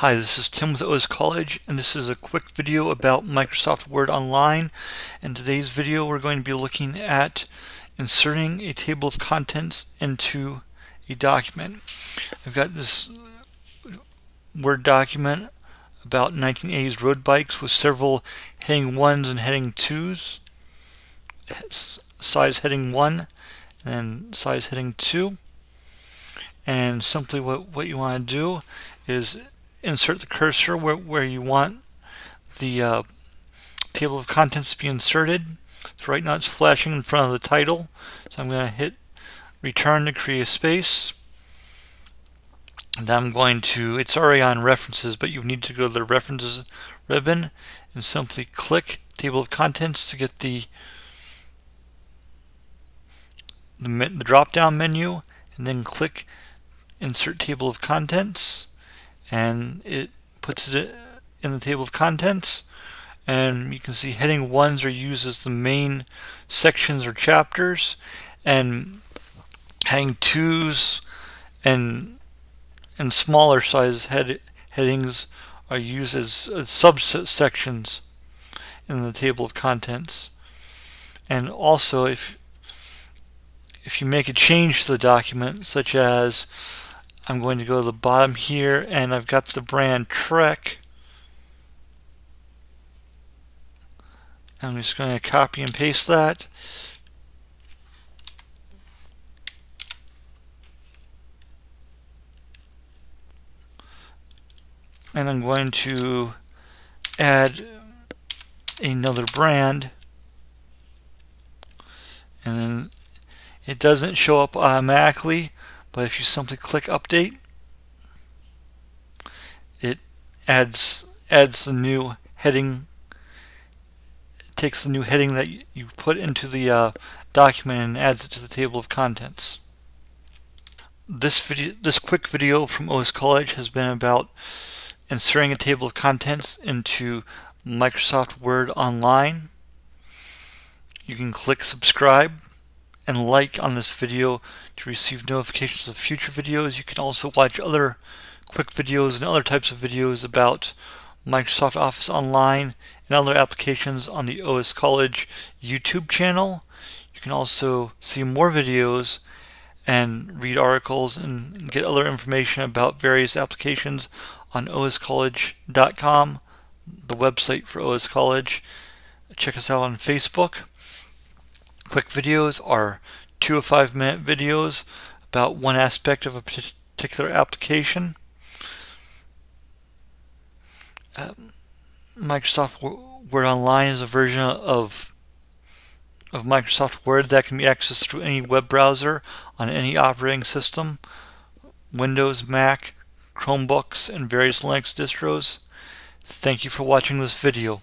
Hi, this is Tim with OS College, and this is a quick video about Microsoft Word Online. In today's video, we're going to be looking at inserting a table of contents into a document. I've got this Word document about 1980s road bikes with several heading 1s and heading 2s, size heading 1 and size heading 2. And simply what, what you want to do is insert the cursor where, where you want the uh, table of contents to be inserted. So right now it's flashing in front of the title. So I'm going to hit return to create a space. And I'm going to, it's already on references, but you need to go to the references ribbon and simply click table of contents to get the the, the drop down menu and then click insert table of contents and it puts it in the table of contents. And you can see heading ones are used as the main sections or chapters and heading twos and and smaller size head, headings are used as, as subsections in the table of contents. And also if if you make a change to the document such as I'm going to go to the bottom here and I've got the brand Trek. I'm just going to copy and paste that. And I'm going to add another brand. And then it doesn't show up automatically but if you simply click update, it adds adds the new heading takes the new heading that you put into the uh, document and adds it to the table of contents. This video, this quick video from OS College has been about inserting a table of contents into Microsoft Word Online. You can click subscribe and like on this video to receive notifications of future videos. You can also watch other quick videos and other types of videos about Microsoft Office Online and other applications on the OS College YouTube channel. You can also see more videos and read articles and get other information about various applications on oscollege.com, the website for OS College. Check us out on Facebook. Quick videos are two or five minute videos about one aspect of a particular application. Uh, Microsoft Word Online is a version of of Microsoft Word that can be accessed through any web browser on any operating system, Windows, Mac, Chromebooks, and various Linux distros. Thank you for watching this video.